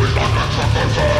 with like a trucker.